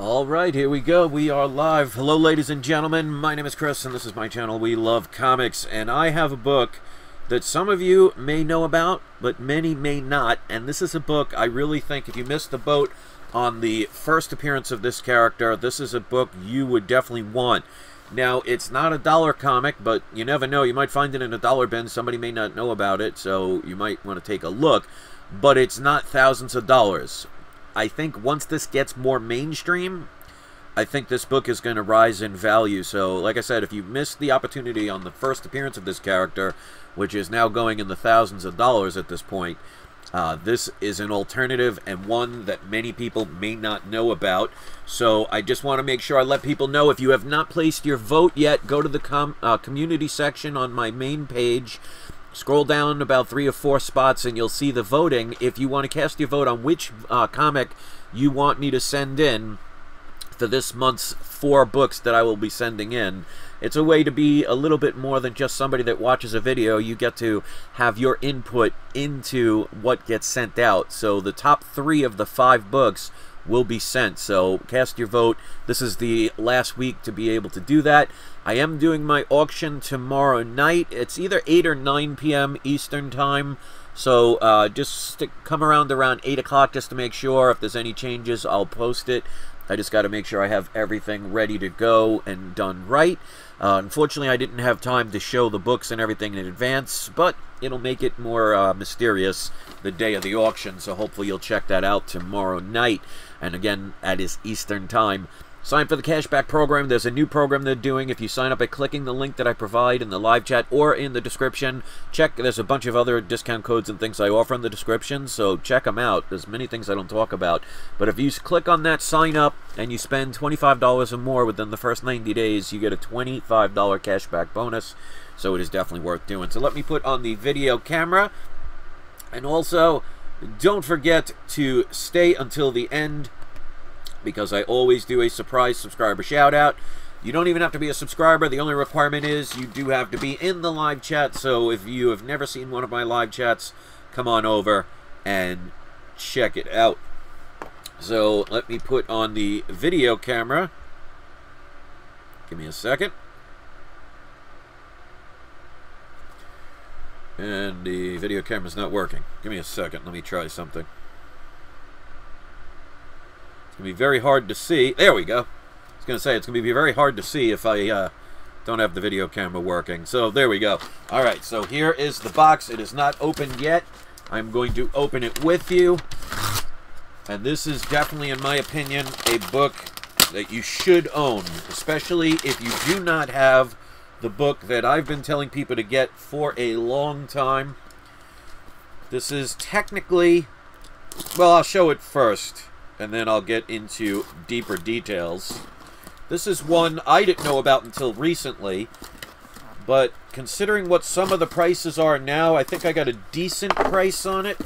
All right, here we go. We are live. Hello, ladies and gentlemen. My name is Chris, and this is my channel. We love comics, and I have a book that some of you may know about, but many may not. And this is a book I really think if you missed the boat on the first appearance of this character, this is a book you would definitely want. Now, it's not a dollar comic, but you never know. You might find it in a dollar bin. Somebody may not know about it, so you might want to take a look. But it's not thousands of dollars. I think once this gets more mainstream, I think this book is going to rise in value. So, like I said, if you missed the opportunity on the first appearance of this character, which is now going in the thousands of dollars at this point, uh, this is an alternative and one that many people may not know about. So I just want to make sure I let people know if you have not placed your vote yet, go to the com uh, community section on my main page. Scroll down about three or four spots and you'll see the voting. If you want to cast your vote on which uh, comic you want me to send in for this month's four books that I will be sending in, it's a way to be a little bit more than just somebody that watches a video. You get to have your input into what gets sent out. So the top three of the five books will be sent. So cast your vote. This is the last week to be able to do that. I am doing my auction tomorrow night. It's either 8 or 9 p.m. Eastern Time. So uh, just stick, come around around 8 o'clock just to make sure. If there's any changes, I'll post it. I just got to make sure I have everything ready to go and done right. Uh, unfortunately, I didn't have time to show the books and everything in advance, but it'll make it more uh, mysterious the day of the auction, so hopefully you'll check that out tomorrow night. And again, that is Eastern Time. Sign for the cashback program. There's a new program they're doing. If you sign up by clicking the link that I provide in the live chat or in the description, check. There's a bunch of other discount codes and things I offer in the description, so check them out. There's many things I don't talk about. But if you click on that sign up and you spend $25 or more within the first 90 days, you get a $25 cashback bonus. So it is definitely worth doing. So let me put on the video camera. And also, don't forget to stay until the end because I always do a surprise subscriber shout out. You don't even have to be a subscriber. The only requirement is you do have to be in the live chat. So if you have never seen one of my live chats, come on over and check it out. So let me put on the video camera. Give me a second. And the video camera's not working. Give me a second. Let me try something going to be very hard to see. There we go. I was going to say, it's going to be very hard to see if I uh, don't have the video camera working. So there we go. All right, so here is the box. It is not opened yet. I'm going to open it with you. And this is definitely, in my opinion, a book that you should own, especially if you do not have the book that I've been telling people to get for a long time. This is technically, well, I'll show it first and then I'll get into deeper details. This is one I didn't know about until recently, but considering what some of the prices are now, I think I got a decent price on it.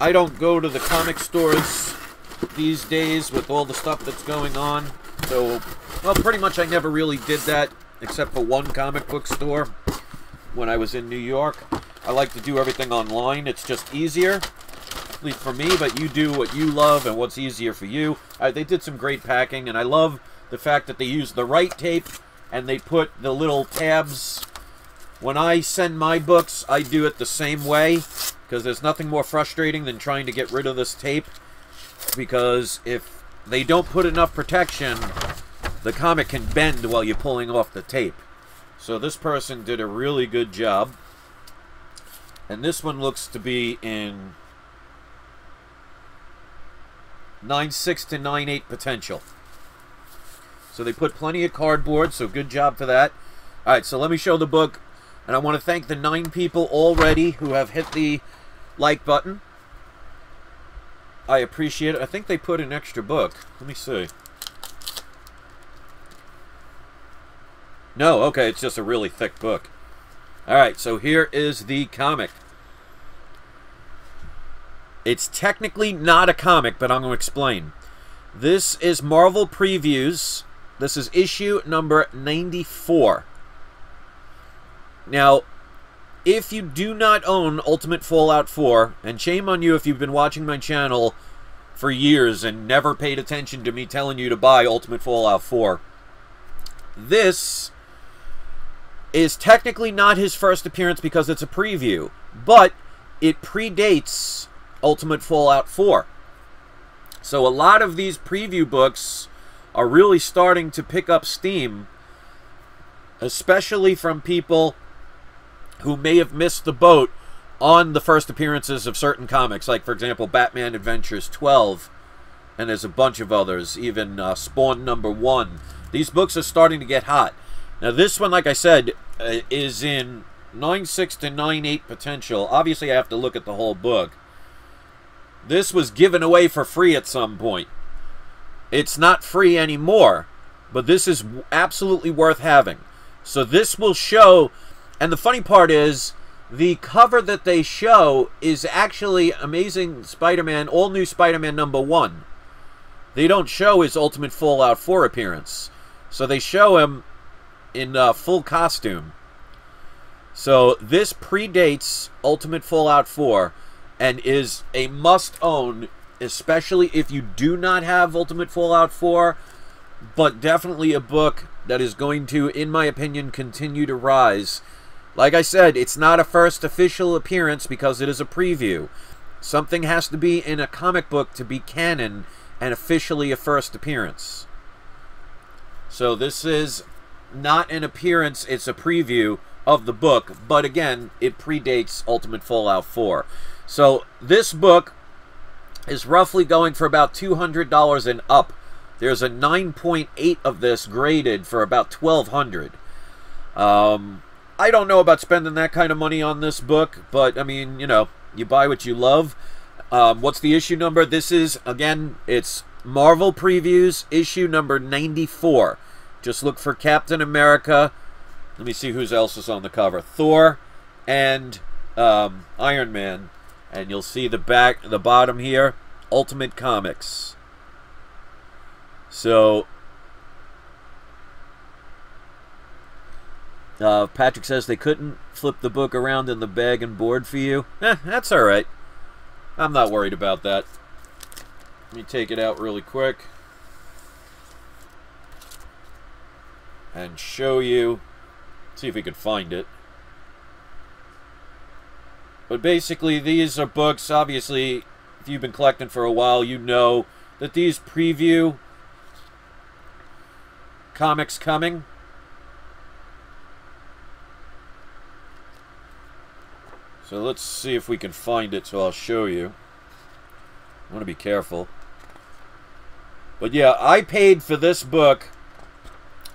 I don't go to the comic stores these days with all the stuff that's going on, so, well, pretty much I never really did that, except for one comic book store when I was in New York. I like to do everything online. It's just easier for me, but you do what you love and what's easier for you. Uh, they did some great packing, and I love the fact that they used the right tape and they put the little tabs. When I send my books, I do it the same way because there's nothing more frustrating than trying to get rid of this tape because if they don't put enough protection, the comic can bend while you're pulling off the tape. So this person did a really good job. And this one looks to be in 9.6 to 9.8 potential. So they put plenty of cardboard, so good job for that. All right, so let me show the book. And I want to thank the nine people already who have hit the like button. I appreciate it. I think they put an extra book. Let me see. No, okay, it's just a really thick book. All right, so here is the comic. It's technically not a comic, but I'm going to explain. This is Marvel Previews. This is issue number 94. Now, if you do not own Ultimate Fallout 4, and shame on you if you've been watching my channel for years and never paid attention to me telling you to buy Ultimate Fallout 4. This is technically not his first appearance because it's a preview, but it predates Ultimate Fallout 4. So a lot of these preview books are really starting to pick up steam, especially from people who may have missed the boat on the first appearances of certain comics, like, for example, Batman Adventures 12, and there's a bunch of others, even uh, Spawn number 1. These books are starting to get hot. Now, this one, like I said, uh, is in 9.6 to 9.8 potential. Obviously, I have to look at the whole book. This was given away for free at some point. It's not free anymore, but this is absolutely worth having. So this will show, and the funny part is, the cover that they show is actually Amazing Spider-Man, All New Spider-Man number one. They don't show his Ultimate Fallout 4 appearance. So they show him in uh, full costume. So this predates Ultimate Fallout 4 and is a must-own, especially if you do not have Ultimate Fallout 4, but definitely a book that is going to, in my opinion, continue to rise. Like I said, it's not a first official appearance because it is a preview. Something has to be in a comic book to be canon and officially a first appearance. So this is not an appearance, it's a preview of the book, but again, it predates Ultimate Fallout 4. So this book is roughly going for about $200 and up. There's a 9.8 of this graded for about 1200 um, I don't know about spending that kind of money on this book, but I mean, you know, you buy what you love. Um, what's the issue number? This is, again, it's Marvel Previews, issue number 94. Just look for Captain America. Let me see who else is on the cover. Thor and um, Iron Man. And you'll see the back, the bottom here, Ultimate Comics. So, uh, Patrick says they couldn't flip the book around in the bag and board for you. Eh, that's all right. I'm not worried about that. Let me take it out really quick. And show you. See if we can find it. But basically, these are books, obviously, if you've been collecting for a while, you know that these preview comics coming. So let's see if we can find it, so I'll show you. I want to be careful. But yeah, I paid for this book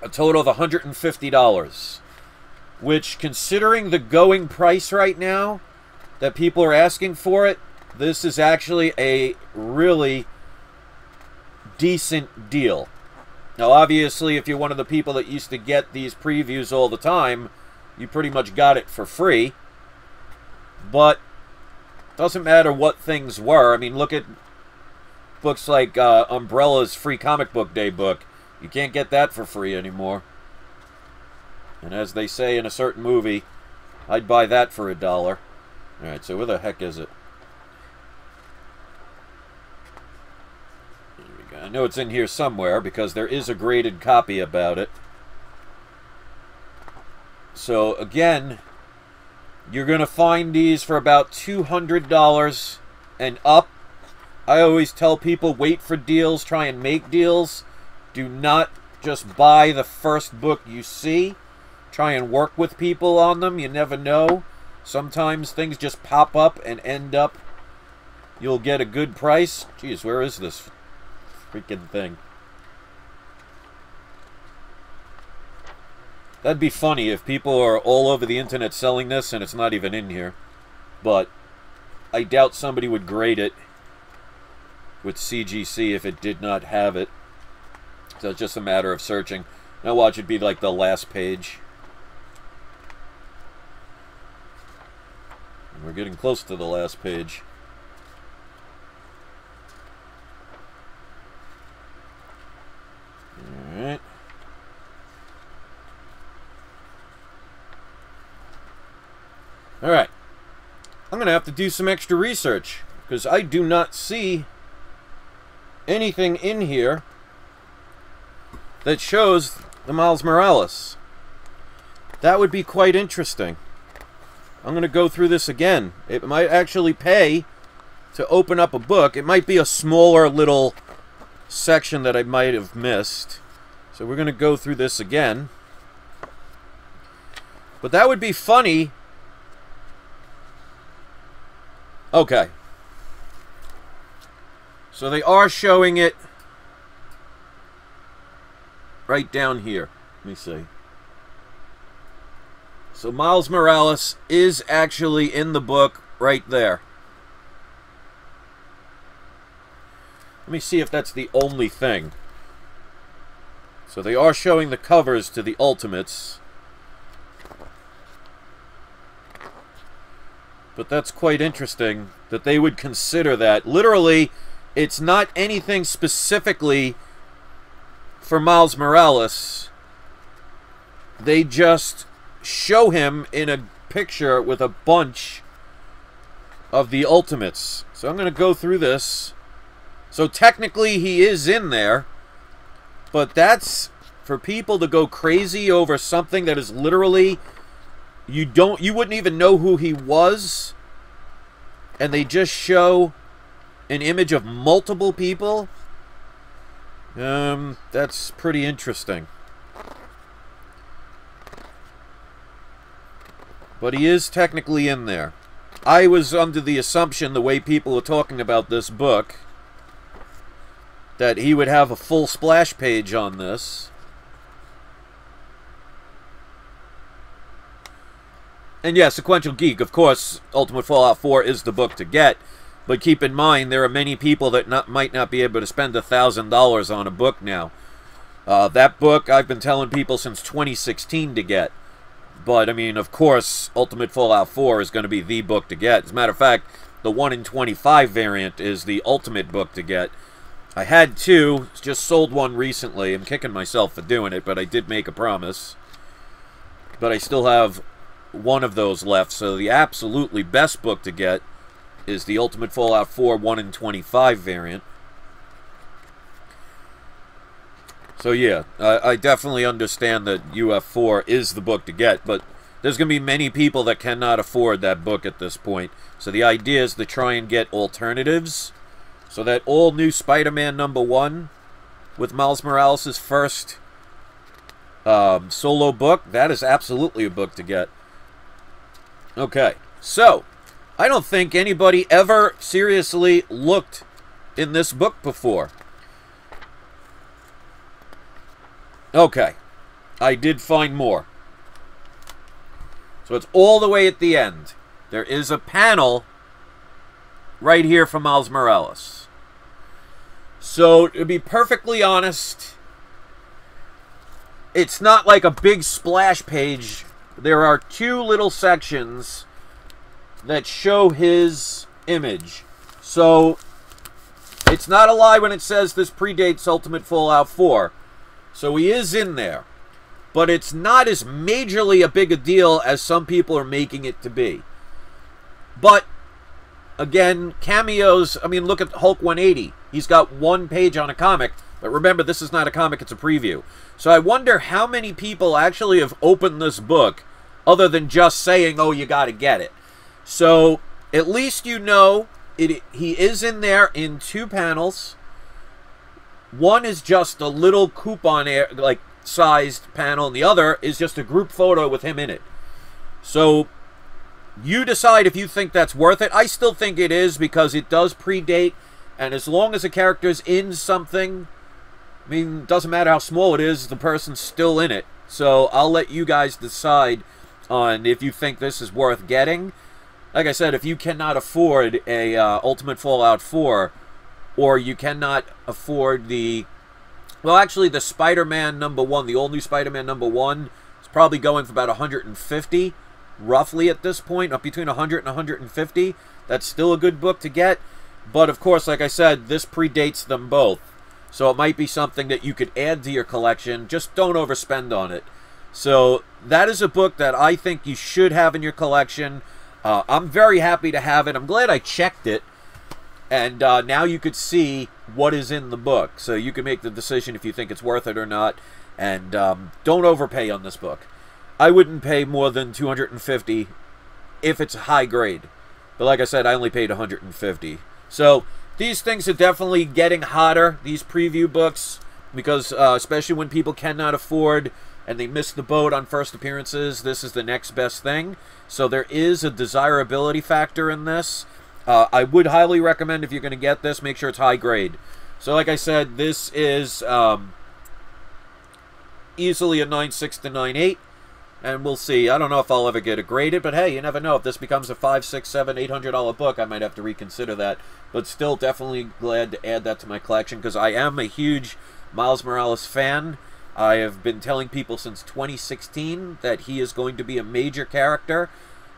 a total of $150. Which, considering the going price right now, that people are asking for it, this is actually a really decent deal. Now, obviously, if you're one of the people that used to get these previews all the time, you pretty much got it for free. But doesn't matter what things were. I mean, look at books like uh, Umbrella's Free Comic Book Day book. You can't get that for free anymore. And as they say in a certain movie, I'd buy that for a dollar. Alright, so where the heck is it? I know it's in here somewhere because there is a graded copy about it. So again, you're going to find these for about $200 and up. I always tell people wait for deals, try and make deals. Do not just buy the first book you see. Try and work with people on them. You never know. Sometimes things just pop up and end up. You'll get a good price. Jeez, where is this freaking thing? That'd be funny if people are all over the internet selling this and it's not even in here. But I doubt somebody would grade it with CGC if it did not have it. So it's just a matter of searching. Now watch it be like the last page. We're getting close to the last page. Alright. Alright. I'm going to have to do some extra research because I do not see anything in here that shows the Miles Morales. That would be quite interesting. I'm going to go through this again. It might actually pay to open up a book. It might be a smaller little section that I might have missed. So we're going to go through this again. But that would be funny. Okay. So they are showing it right down here. Let me see. So Miles Morales is actually in the book right there. Let me see if that's the only thing. So they are showing the covers to the Ultimates. But that's quite interesting that they would consider that. Literally, it's not anything specifically for Miles Morales. They just show him in a picture with a bunch of the Ultimates. So I'm going to go through this. So technically he is in there, but that's for people to go crazy over something that is literally you don't you wouldn't even know who he was and they just show an image of multiple people um that's pretty interesting but he is technically in there I was under the assumption the way people were talking about this book that he would have a full splash page on this. And yeah, Sequential Geek, of course, Ultimate Fallout 4 is the book to get. But keep in mind, there are many people that not, might not be able to spend a $1,000 on a book now. Uh, that book, I've been telling people since 2016 to get. But, I mean, of course, Ultimate Fallout 4 is going to be the book to get. As a matter of fact, the 1 in 25 variant is the ultimate book to get. I had two, just sold one recently. I'm kicking myself for doing it, but I did make a promise. But I still have one of those left, so the absolutely best book to get is the Ultimate Fallout 4 1 in 25 variant. So yeah, I, I definitely understand that UF4 is the book to get, but there's going to be many people that cannot afford that book at this point. So the idea is to try and get alternatives so that all new Spider-Man number one with Miles Morales' first um, solo book, that is absolutely a book to get. Okay, so I don't think anybody ever seriously looked in this book before. Okay, I did find more. So it's all the way at the end. There is a panel right here from Miles Morales. So, to be perfectly honest, it's not like a big splash page. There are two little sections that show his image. So, it's not a lie when it says this predates Ultimate Fallout 4. So he is in there. But it's not as majorly a big a deal as some people are making it to be. But Again, cameos. I mean, look at Hulk 180. He's got one page on a comic. But remember, this is not a comic, it's a preview. So I wonder how many people actually have opened this book other than just saying, oh, you got to get it. So at least you know it. he is in there in two panels. One is just a little coupon air, like sized panel, and the other is just a group photo with him in it. So you decide if you think that's worth it. I still think it is because it does predate, and as long as a character's in something, I mean, doesn't matter how small it is, the person's still in it. So I'll let you guys decide on if you think this is worth getting. Like I said, if you cannot afford a uh, Ultimate Fallout 4, or you cannot afford the, well, actually, the Spider-Man number one, the All New Spider-Man number one, is probably going for about 150 roughly at this point, up between 100 and 150. That's still a good book to get. But of course, like I said, this predates them both. So it might be something that you could add to your collection. Just don't overspend on it. So that is a book that I think you should have in your collection. Uh, I'm very happy to have it. I'm glad I checked it. And uh, now you could see what is in the book. So you can make the decision if you think it's worth it or not. And um, don't overpay on this book. I wouldn't pay more than 250 if it's high grade. But like I said, I only paid 150. So these things are definitely getting hotter, these preview books, because uh, especially when people cannot afford and they miss the boat on first appearances, this is the next best thing. So there is a desirability factor in this. Uh, I would highly recommend if you're going to get this, make sure it's high grade. So like I said, this is um, easily a 9.6 to 9.8 and we'll see. I don't know if I'll ever get it graded, but hey, you never know. If this becomes a five, six, seven, eight hundred dollar book, I might have to reconsider that. But still, definitely glad to add that to my collection because I am a huge Miles Morales fan. I have been telling people since 2016 that he is going to be a major character.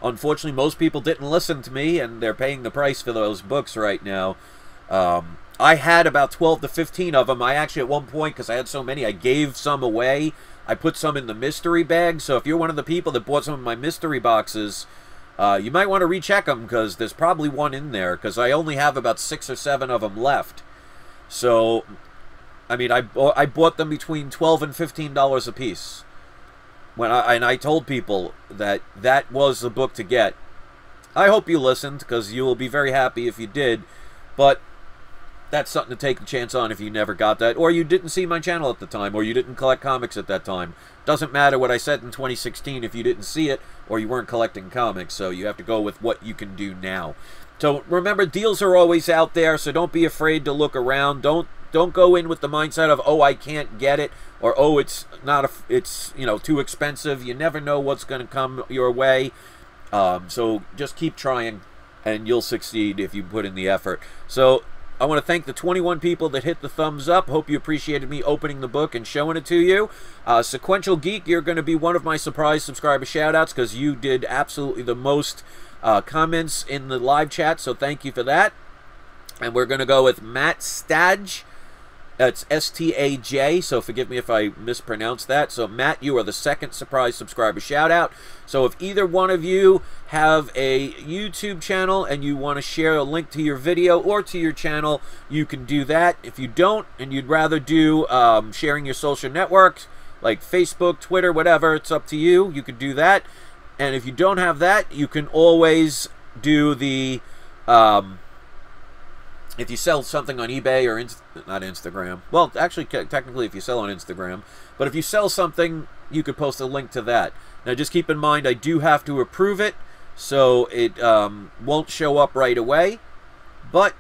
Unfortunately, most people didn't listen to me, and they're paying the price for those books right now. Um, I had about 12 to 15 of them. I actually, at one point, because I had so many, I gave some away I put some in the mystery bag, so if you're one of the people that bought some of my mystery boxes, uh, you might want to recheck them because there's probably one in there because I only have about six or seven of them left. So, I mean, I, I bought them between 12 and $15 a piece. When I, and I told people that that was the book to get. I hope you listened because you will be very happy if you did. But that's something to take a chance on if you never got that, or you didn't see my channel at the time, or you didn't collect comics at that time. Doesn't matter what I said in 2016 if you didn't see it, or you weren't collecting comics, so you have to go with what you can do now. So remember, deals are always out there, so don't be afraid to look around. Don't don't go in with the mindset of oh I can't get it or oh it's not a it's you know too expensive. You never know what's going to come your way. Um, so just keep trying, and you'll succeed if you put in the effort. So I want to thank the 21 people that hit the thumbs up. Hope you appreciated me opening the book and showing it to you. Uh, Sequential Geek, you're going to be one of my surprise subscriber shoutouts because you did absolutely the most uh, comments in the live chat, so thank you for that. And we're going to go with Matt Staj. It's S-T-A-J, so forgive me if I mispronounce that. So, Matt, you are the second surprise subscriber shout-out. So, if either one of you have a YouTube channel and you want to share a link to your video or to your channel, you can do that. If you don't and you'd rather do um, sharing your social networks, like Facebook, Twitter, whatever, it's up to you. You can do that. And if you don't have that, you can always do the... Um, if you sell something on eBay or not Instagram, well, actually, technically, if you sell on Instagram, but if you sell something, you could post a link to that. Now, just keep in mind, I do have to approve it, so it um, won't show up right away. But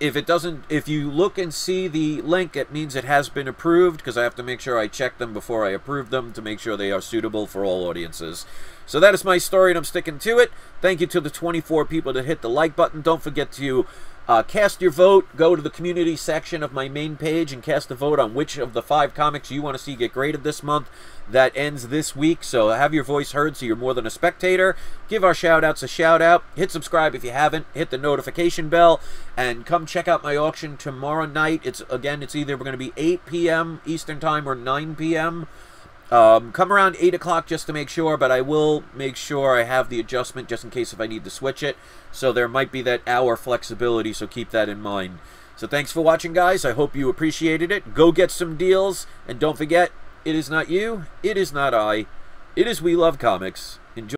if it doesn't, if you look and see the link, it means it has been approved because I have to make sure I check them before I approve them to make sure they are suitable for all audiences. So that is my story, and I'm sticking to it. Thank you to the 24 people that hit the like button. Don't forget to uh, cast your vote. Go to the community section of my main page and cast a vote on which of the five comics you want to see get graded this month. That ends this week, so have your voice heard so you're more than a spectator. Give our shout-outs a shout-out. Hit subscribe if you haven't. Hit the notification bell. And come check out my auction tomorrow night. It's Again, it's either going to be 8 p.m. Eastern Time or 9 p.m. Um, come around 8 o'clock just to make sure, but I will make sure I have the adjustment just in case if I need to switch it. So there might be that hour flexibility, so keep that in mind. So thanks for watching, guys. I hope you appreciated it. Go get some deals, and don't forget, it is not you, it is not I, it is We Love Comics. Enjoy.